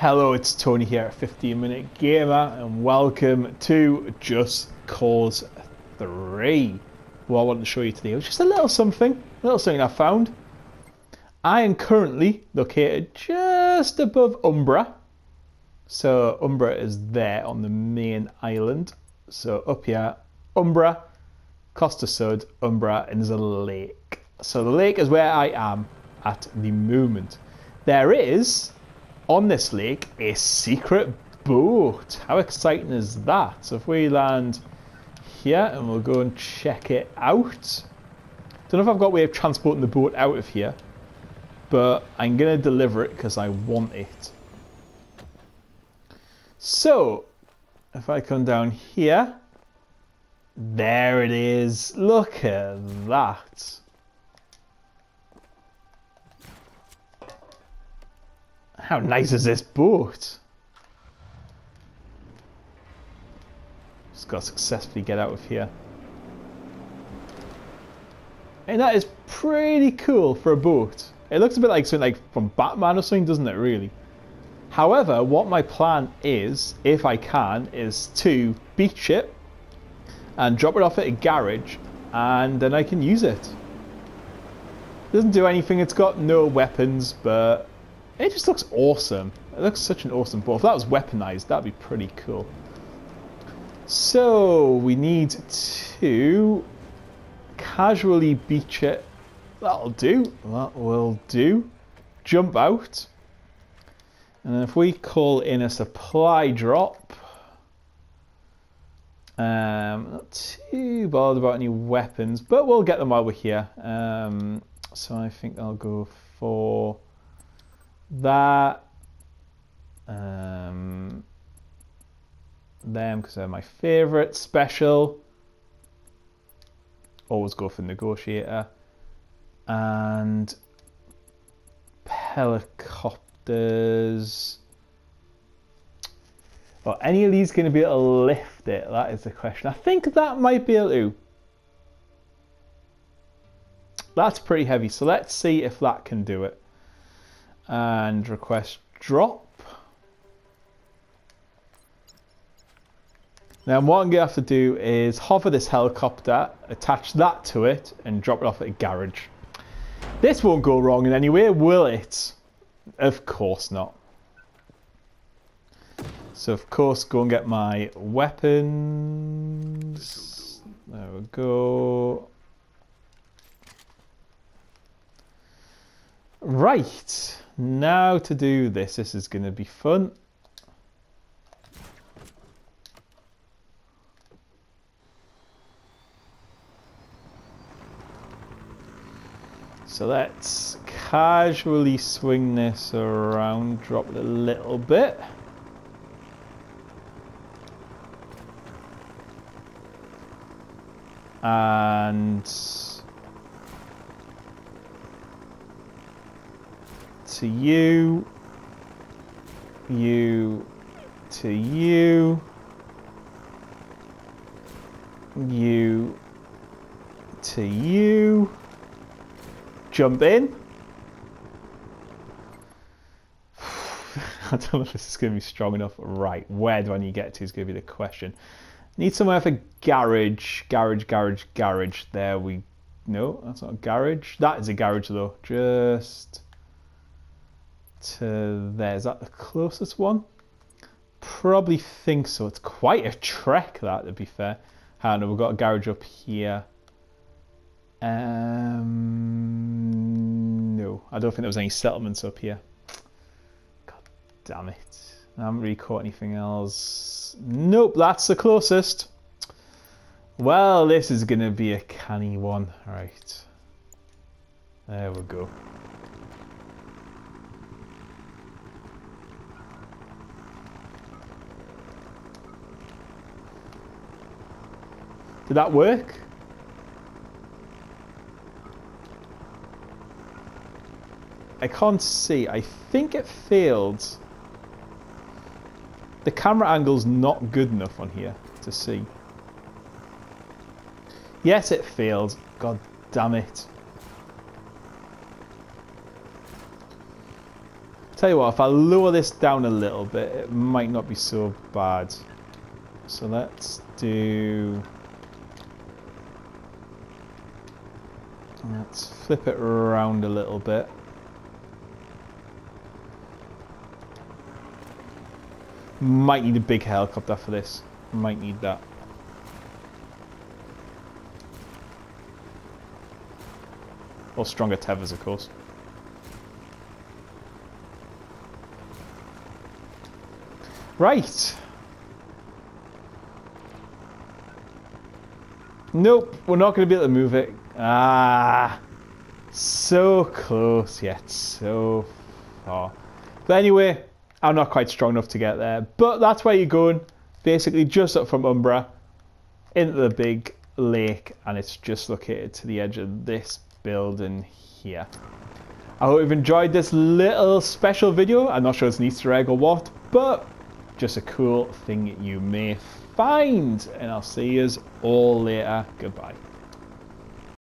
Hello, it's Tony here at 15 Minute Gamer, and welcome to Just Cause 3. What I wanted to show you today was just a little something, a little something I found. I am currently located just above Umbra. So Umbra is there on the main island. So up here, Umbra, Costa Sud, Umbra, and there's a lake. So the lake is where I am at the moment. There is on this lake a secret boat. How exciting is that? So if we land here and we'll go and check it out. Don't know if I've got a way of transporting the boat out of here, but I'm going to deliver it because I want it. So, if I come down here, there it is. Look at that. How nice is this boat? Just got to successfully get out of here. And that is pretty cool for a boat. It looks a bit like something like from Batman or something, doesn't it, really? However, what my plan is, if I can, is to beach it and drop it off at a garage and then I can use it doesn't do anything, it's got no weapons, but it just looks awesome. It looks such an awesome ball. If that was weaponized, that'd be pretty cool. So we need to casually beach it. That'll do. That will do. Jump out. And if we call in a supply drop, um, not too bothered about any weapons, but we'll get them while we're here. Um, so I think I'll go for that, um, them because they're my favorite. Special, always go for negotiator, and helicopters. Are any of these going to be able to lift it? That is the question. I think that might be able to. That's pretty heavy, so let's see if that can do it and request drop. Now what I'm going to have to do is hover this helicopter, attach that to it and drop it off at a garage. This won't go wrong in any way, will it? Of course not. So of course go and get my weapons. There we go. Right. Now to do this, this is going to be fun. So let's casually swing this around, drop it a little bit. And to you, you to you, you to you, jump in. I don't know if this is going to be strong enough. Right, where do I need to get to is going to be the question. Need somewhere for garage, garage, garage, garage. There we... No, that's not a garage. That is a garage though. Just to there. Is that the closest one? Probably think so. It's quite a trek, that, to be fair. On, we've got a garage up here. Um, no, I don't think there was any settlements up here. God damn it. I haven't really caught anything else. Nope, that's the closest. Well, this is going to be a canny one. All right. There we go. Did that work? I can't see. I think it failed. The camera angle's not good enough on here to see. Yes, it failed. God damn it. Tell you what, if I lower this down a little bit, it might not be so bad. So let's do... Let's flip it around a little bit. Might need a big helicopter for this. Might need that. Or stronger tethers, of course. Right. Nope, we're not going to be able to move it. Ah, so close yet so far. But anyway, I'm not quite strong enough to get there. But that's where you're going. Basically, just up from Umbra into the big lake, and it's just located to the edge of this building here. I hope you've enjoyed this little special video. I'm not sure it's an Easter egg or what, but just a cool thing you may find. And I'll see you all later. Goodbye.